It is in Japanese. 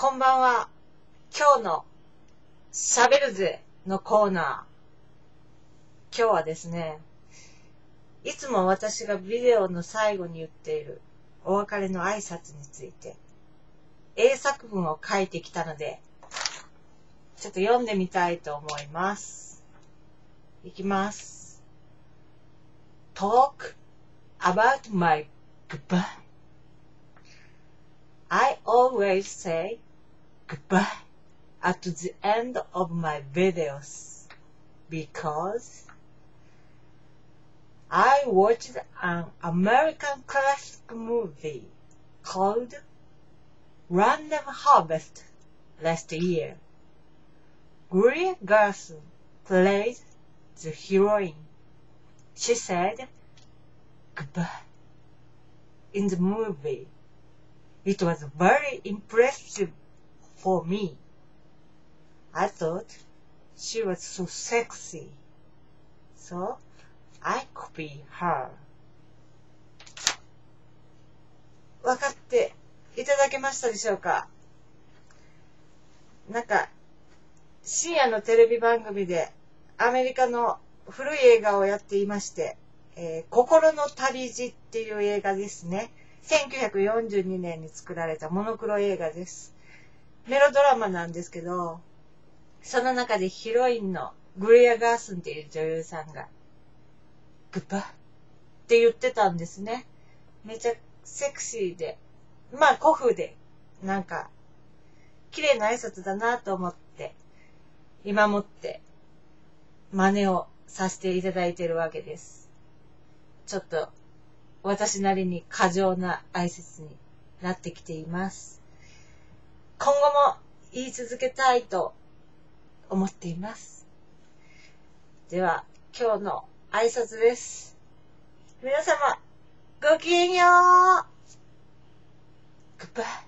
こんばんは。今日の喋るぜのコーナー。今日はですね、いつも私がビデオの最後に言っているお別れの挨拶について、英作文を書いてきたので、ちょっと読んでみたいと思います。いきます。Talk about my goodbye. I always say goodbye at the end of my videos because I watched an American classic movie called Random Harvest last year. Greer Garson played the heroine. She said goodbye in the movie. It was very impressive for me. I thought she was so sexy. So I copied her. わかっていただけましたでしょうか？なんか、深夜のテレビ番組でアメリカの古い映画をやっていまして、えー心の旅路っていう映画ですね。1942年に作られたモノクロ映画です。メロドラマなんですけど、その中でヒロインのグリア・ガースンっていう女優さんが、グッバイ？って言ってたんですね。めちゃセクシーで、まあ古風で、なんか、綺麗な挨拶だなと思って、今もって、真似をさせていただいているわけです。ちょっと、私なりに過剰な挨拶になってきています。今後も言い続けたいと思っています。では、今日の挨拶です。皆様、ごきげんようグッバイ